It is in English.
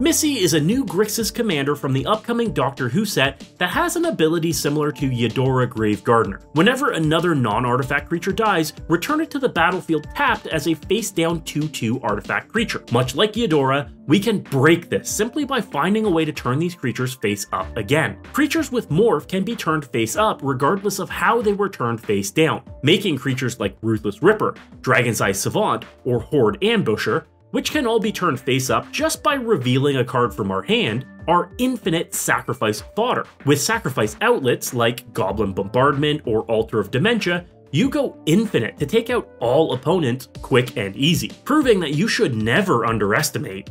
Missy is a new Grixis commander from the upcoming Doctor Who set that has an ability similar to Yedora Grave Gardener. Whenever another non-artifact creature dies, return it to the battlefield tapped as a face-down 2-2 artifact creature. Much like Yedora, we can break this simply by finding a way to turn these creatures face up again. Creatures with Morph can be turned face up regardless of how they were turned face down, making creatures like Ruthless Ripper, Dragon's Eye Savant, or Horde Ambusher which can all be turned face up just by revealing a card from our hand, are infinite sacrifice fodder. With sacrifice outlets like Goblin Bombardment or Altar of Dementia, you go infinite to take out all opponents quick and easy, proving that you should never underestimate